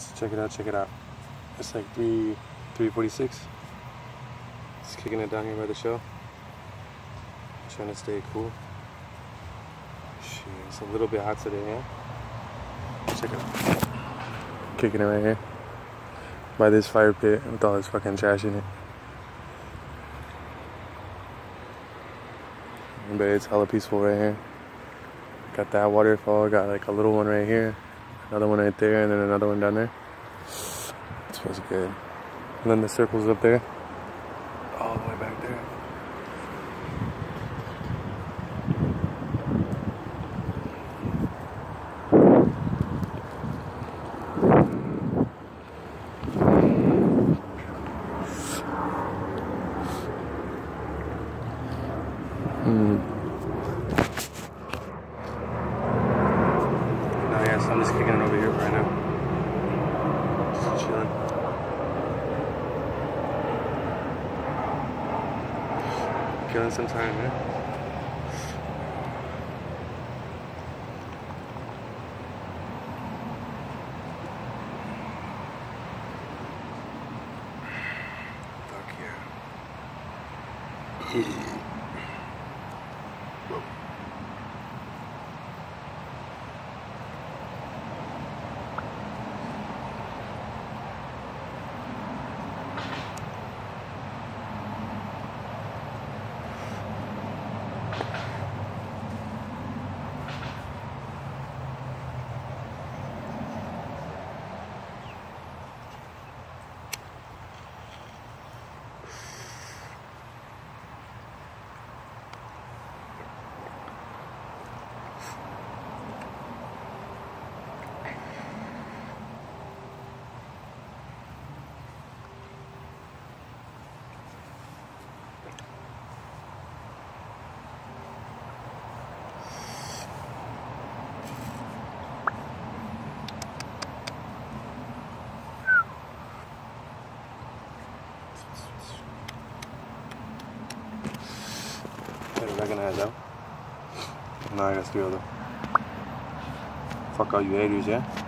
So check it out, check it out. It's like 3 346. Just kicking it down here by the shell. Trying to stay cool. Shit, it's a little bit hot today, yeah? Check it out. Kicking it right here. By this fire pit with all this fucking trash in it. But it's hella peaceful right here. Got that waterfall, got like a little one right here, another one right there, and then another one down there. This good. And then the circles up there. All the way back there. Hmm. No, yeah, so I'm just kicking it over here right now. Just chilling. Killing some time, man. Fuck yeah. Recognize that. No, I got still though. Fuck all you haters, yeah?